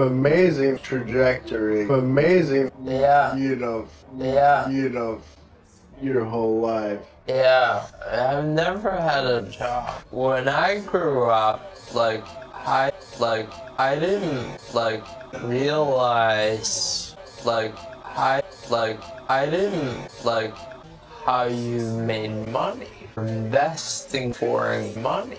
amazing trajectory, amazing, Yeah. you know, Yeah. you know, your whole life. Yeah, I've never had a job. When I grew up, like I like I didn't like realize like I like I didn't like how you made money. Investing foreign money.